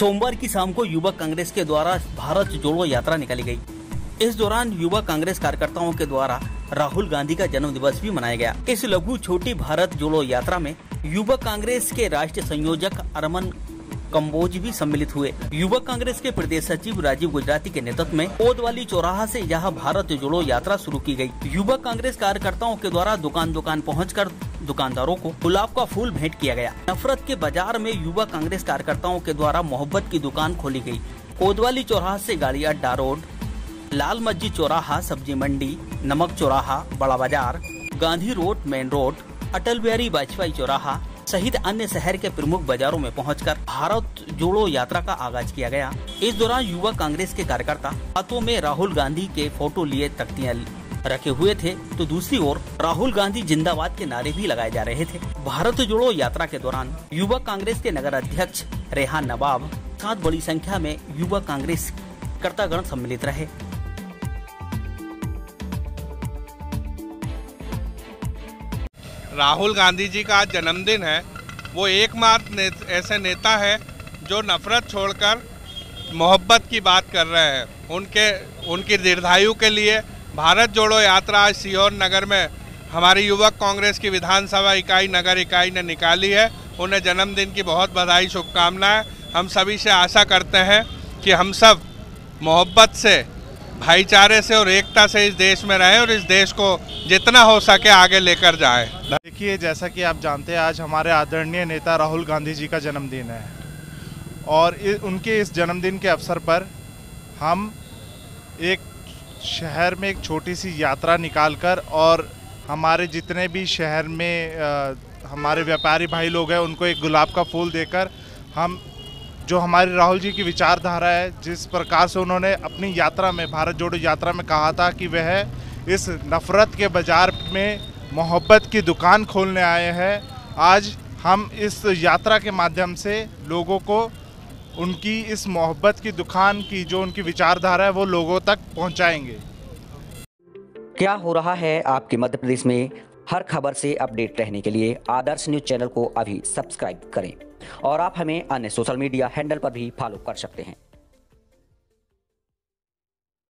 सोमवार की शाम को युवा कांग्रेस के द्वारा भारत जोड़ो यात्रा निकाली गई। इस दौरान युवा कांग्रेस कार्यकर्ताओं के द्वारा राहुल गांधी का जन्म दिवस भी मनाया गया इस लघु छोटी भारत जोड़ो यात्रा में युवा कांग्रेस के राष्ट्रीय संयोजक अरमन कम्बोज भी सम्मिलित हुए। युवक कांग्रेस के प्रदेश सचिव राजीव गुजराती के नेतृत्व में कोतवाली चौराहा से यह भारत जोड़ो यात्रा शुरू की गई। युवक कांग्रेस कार्यकर्ताओं के द्वारा दुकान दुकान पहुंचकर दुकानदारों को गुलाब का फूल भेंट किया गया। नफरत के बाज़ार में युवा कांग्रेस कार्यकर्ताओं के द्वारा मोहब्बत की दुकान खोली गई कोतवाली चौराहा ऐसी गाड़ी अड्डा रोड, लाल मस्जिद चौराहा, सब्ज़ी मंडी, नमक चौराहा, बड़ा बाज़ार, Gandhi road, main road, Atal Bihari Vajpayee चौराहा सहित अन्य शहर के प्रमुख बाजारों में पहुंचकर भारत जोड़ो यात्रा का आगाज़ किया गया। इस दौरान युवा कांग्रेस के कार्यकर्ता हाथों में राहुल गांधी के फ़ोटो लिए तख्तियाँ रखे हुए थे। तो दूसरी ओर राहुल गांधी जिंदाबाद के नारे भी लगाए जा रहे थे। भारत जोड़ो यात्रा के दौरान युवा कांग्रेस के नगर अध्यक्ष रेहान नवाब, साथ बड़ी संख्या में युवा कांग्रेस कर्तागण सम्मिलित रहे। राहुल गांधी जी का आज जन्मदिन है वो एकमात्र ने, ऐसे नेता है जो नफरत छोड़कर मोहब्बत की बात कर रहे हैं। उनके उनकी दीर्घायु के लिए भारत जोड़ो यात्रा आज सीहोर नगर में हमारी युवक कांग्रेस की विधानसभा इकाई नगर इकाई ने निकाली है। उन्हें जन्मदिन की बहुत बधाई शुभकामनाएँ। हम सभी से आशा करते हैं कि हम सब मोहब्बत से भाईचारे से और एकता से इस देश में रहें और इस देश को जितना हो सके आगे लेकर जाए। देखिए जैसा कि आप जानते हैं आज हमारे आदरणीय नेता राहुल गांधी जी का जन्मदिन है। और उनके इस जन्मदिन के अवसर पर हम एक शहर में एक छोटी सी यात्रा निकालकर और हमारे जितने भी शहर में आ, हमारे व्यापारी भाई लोग हैं उनको एक गुलाब का फूल देकर हम जो हमारी राहुल जी की विचारधारा है जिस प्रकार से उन्होंने अपनी यात्रा में भारत जोड़ो यात्रा में कहा था कि वह इस नफ़रत के बाज़ार में मोहब्बत की दुकान खोलने आए हैं। आज हम इस यात्रा के माध्यम से लोगों को उनकी इस मोहब्बत की दुकान की जो उनकी विचारधारा है, वो लोगों तक पहुंचाएँगे। क्या हो रहा है आपके मध्य प्रदेश में? हर खबर से अपडेट रहने के लिए आदर्श न्यूज़ चैनल को अभी सब्सक्राइब करें। और आप हमें अन्य सोशल मीडिया हैंडल पर भी फॉलो कर सकते हैं।